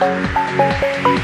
Música